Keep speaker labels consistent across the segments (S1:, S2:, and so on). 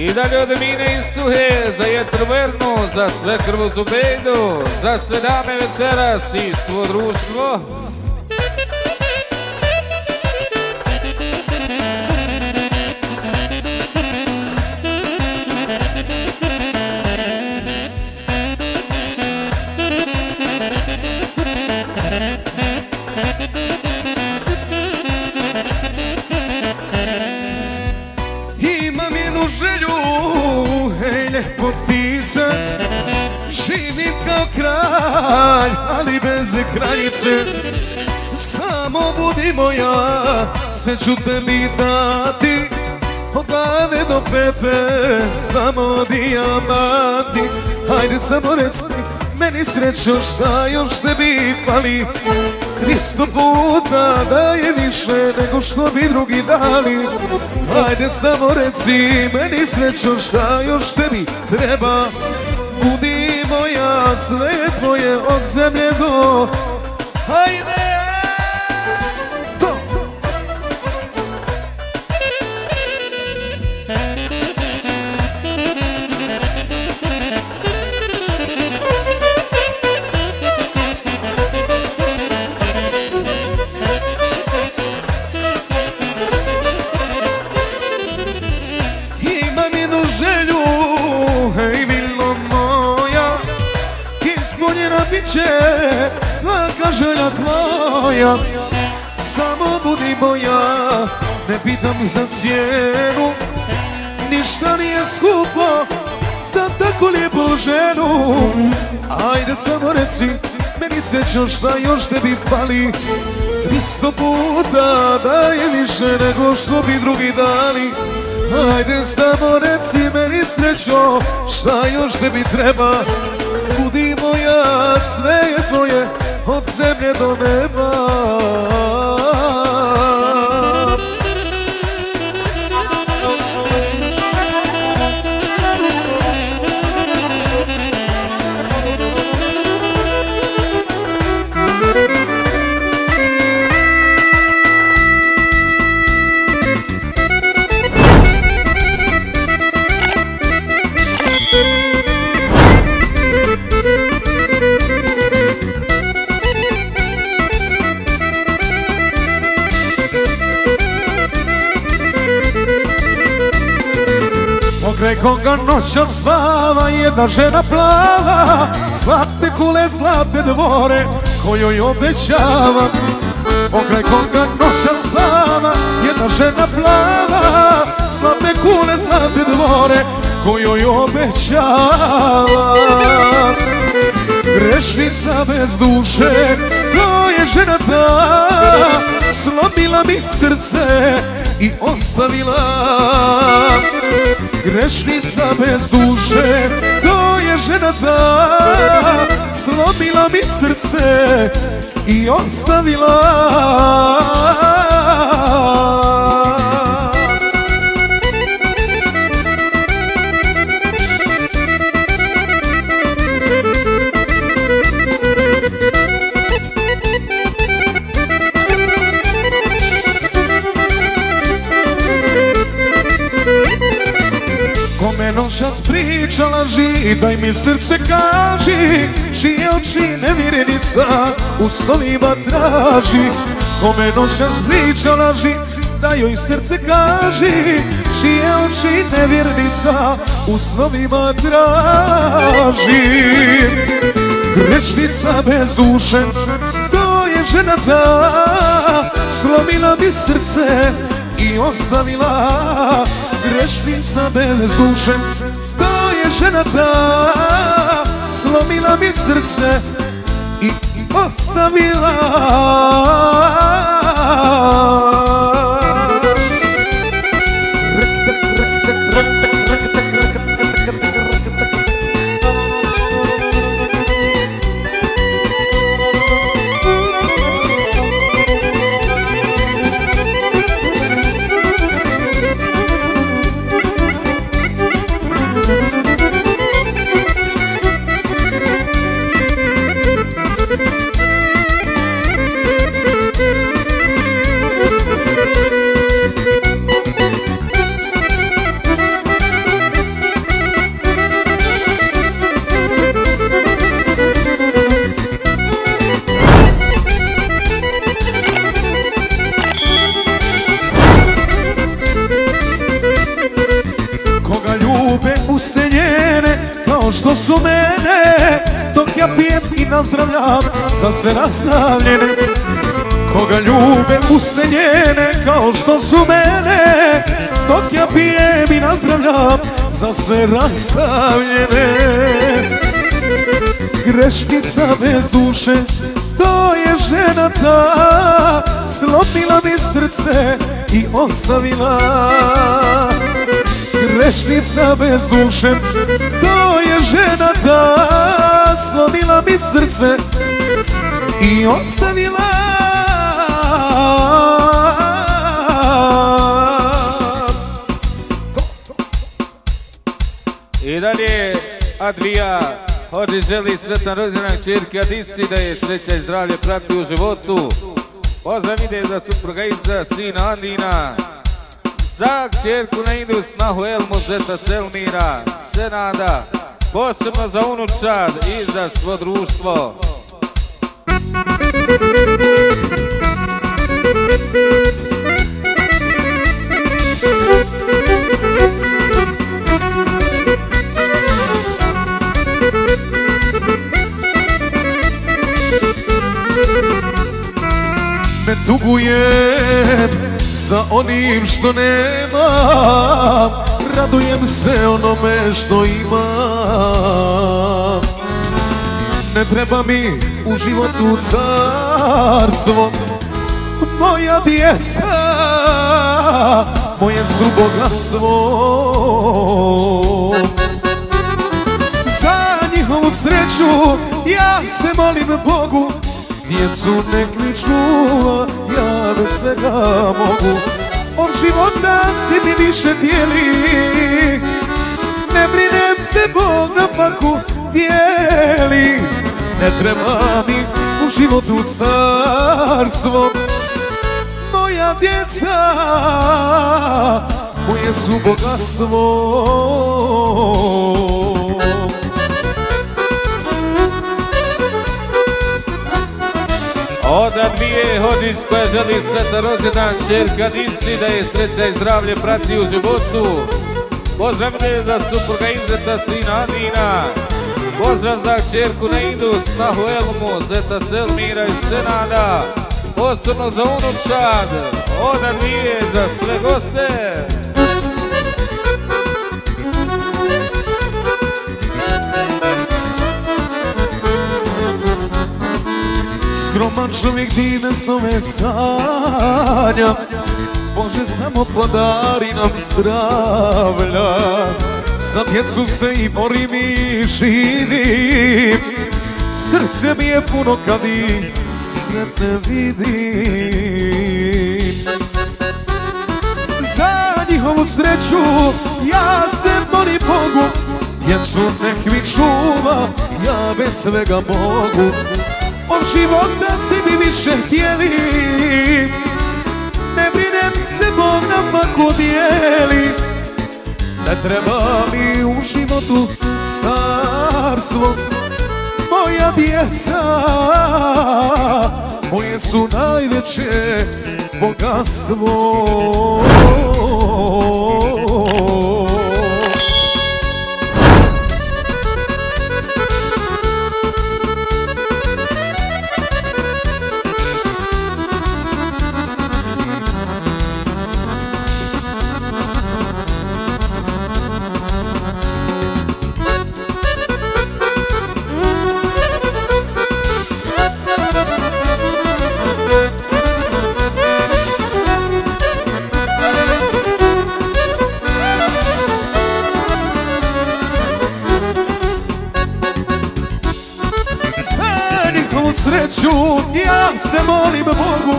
S1: I dalje od mine i suhe za jetru vernu, za sve krvu zubejdu, za sve dame večeras i svo društvo.
S2: Bez kraljice Samo budi moja, sve ću tebi dati. Od glave do pepe, samo dijamati. Hajde samo reci, meni srećo šta još tebi fali. Tristo puta daje više nego što bi drugi dali. Hajde samo reci meni srećo šta još tebi treba. Budi sve tvoje od zemlje do Hajde! Ispunjena bit će svaka želja tvoja. Samo budi moja, ne pitam za cijenu. Ništa nije skupo za tako lijepu ženu. Ajde samo reci, meni srećo šta još tebi fali Tristo puta daje više nego što bi drugi dali. Ajde samo reci meni srećo šta još tebi treba? Budi moja, sve je tvoje od zemlje do neba Pokraj koga noća spava jedna žena plava Zlatne kule, zlatne dvore kojoj obećava. Pokraj koga noća spava jedna žena plava Zlatne kule, zlatne dvore kojoj obećava Grešnica bez duše, to je žena ta. Slomila mi srce i ostavila. Grešnica bez duše, to je žena ta. Slomila mi srce i ostavila laži, daj mi srce kaži. Čije oči nevjerenica u snovima traži. Kome noćas priča laži, da joj srce kaži. Čije oči nevjernica u snovima traži. Grešnica bez duše, to je žena ta. Slomila mi srce i ostavila. Grešnica bez duše, žena ta Slomila mi srce i ostavila što su mene Dok ja pijem i nazdravljam za sve rastavljene Koga ljube usne njene kao što su mene Dok ja pijem i nazdravljam za sve rastavljene Greškica bez duše, to je žena ta Slomila mi srce i ostavila. Grešnica bez duše, to žena ta Slomila mi srce i ostavila
S1: I dalje Advija Hođi želi sretan rođendan čirke Adisi da je sreća i zdravlje prati u životu. Pozdrav ide za supruga Izda, sina Andina. Za čerku na idu snahu Elmu Zeta Selmira, Senada. Posebno za unučad i za svo društvo.
S2: Ne tugujem za onim što nemam Radujem se onome što imam. Ne treba mi u životu carstvo Moja djeca, moje su bogatstvo Za njihovu sreću ja se molim Bogu Djecu nek mi čuva, ja bez svega mogu. Od života svi mi više dijeli Ne brinem se, Bog na faku dijeli Ne treba mi u životu carstvo. Moja djeca, moje su bogatstvo
S1: Od Advije Hođić koja želi sretan rođendan čerka Disi da je sreća i zdravlje prati u životu. Pozdrav ide za supruga Izeta sina Adina. Pozdrav za čerku na Indu, snahu Elmu, Zeta Selmira i Senada. Posebno za unučad, od Advije za sve goste.
S2: Skroman čovjek divne snove sanja. Bože samo podari nam zdravlja. Za djecu se i borim i živim. Srce mi je puno kad ih sretne vidim. Za njihovu sreću ja se molim Bogu. Djecu nek mi čuva, ja bez svega mogu od života svi bi više htjeli. Ne brinem se, Bog nam mako dijeli Ne treba mi u životu carstvo. Moja djeca Moje su najveće bogatstvo Sreću ja se molim Bogu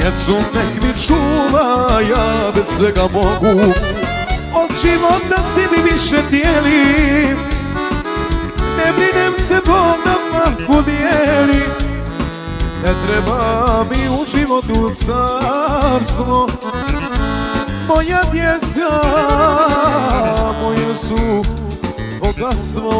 S2: Djecu nek mi čuva, ja bez svega mogu. Od života svi mi više dijeli Ne brinem se, Bog na dijeli. Ne treba mi u životu carstvo Moja djeca, moje su bogatstvo